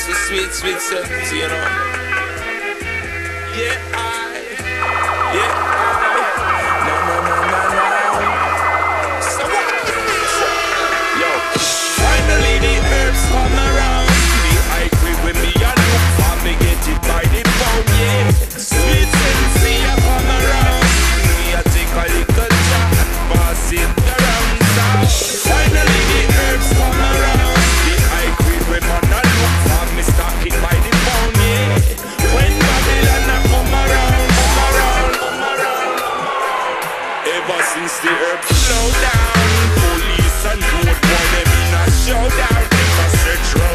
That's the sweet, sweet sense, you know. Yeah, I. Yeah. the herb slow down. Police and road boy, They be not showdown. If I search round.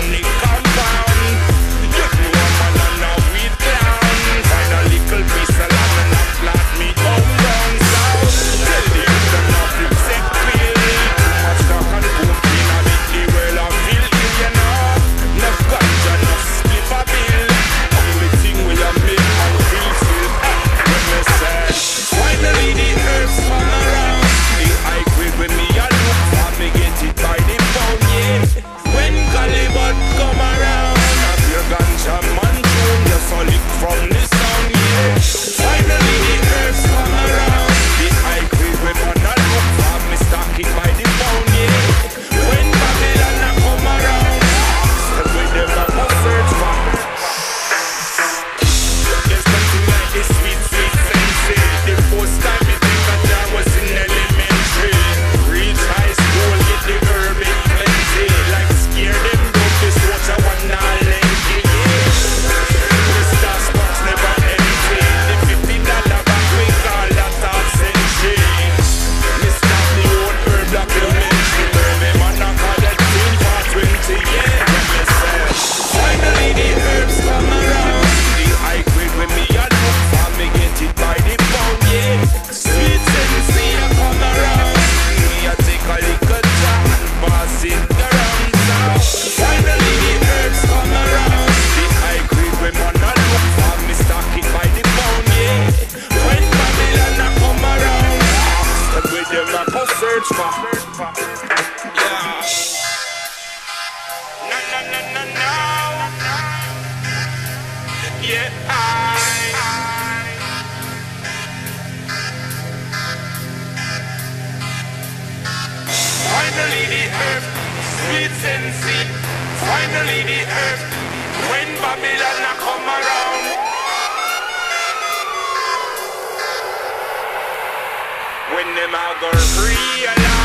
Yeah. Yeah, I. Finally the earth and. Finally the earth when Babylon come around. when them out go free.